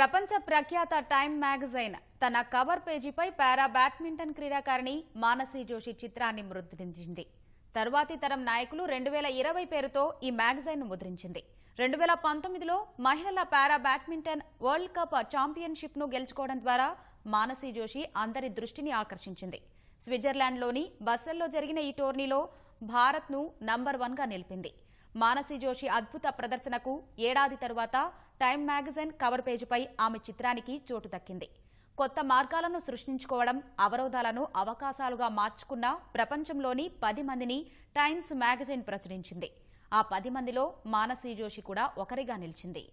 ప్రపంచ ప్రఖ్యాత time magazine. తన కవర్ పేజీపై పారా బ్యాడ్మింటన్ క్రీడాకారిణి మానసి జోషి చిత్రాన్ని ముద్రించింది. తరువాతి తరం నాయకులు రెండు వేల ఇరవై పేరుతో ఈ మ్యాగజైన్ ముద్రించింది. రెండు వేల పంతొమ్మిదిలో మహిళల పారా బ్యాడ్మింటన్ వరల్డ్ కప్ ఛాంపియన్షిప్ను గెలుచుకోవడం ద్వారా మానసి జోషి అందరి దృష్టిని ఆకర్షించింది. స్విట్జర్లాండ్లోని బస్సెల్లో జరిగిన ఈ టోర్నీలో భారత్ను నంబర్ వన్గా నిలిపింది. మానసి జోషి అద్భుత ప్రదర్శనకు ఏడాది తరువాత టైమ్ మ్యాగజైన్ కవర్ పేజీపై ఆమె చిత్రానికి చోటు దక్కింది. కొత్త మార్గాలను సృష్టించుకోవడం అవరోధాలను అవకాశాలుగా మార్చుకున్న ప్రపంచంలోని పది మందిని టైమ్స్ మ్యాగజైన్ ప్రచురించింది. ఆ పది మందిలో మానసి జోషి కూడా ఒకరిగా నిలిచింది.